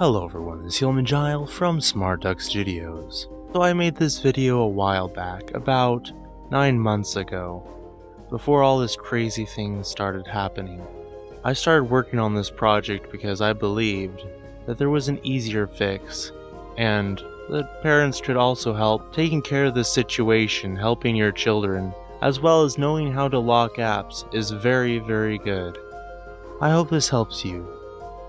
Hello everyone, is Helaman Gile from Smart Duck Studios. So I made this video a while back, about 9 months ago, before all this crazy thing started happening. I started working on this project because I believed that there was an easier fix, and that parents could also help taking care of this situation, helping your children, as well as knowing how to lock apps is very very good. I hope this helps you.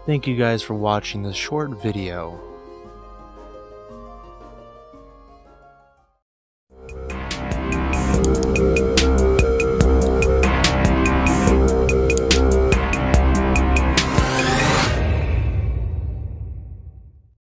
Thank you guys for watching this short video.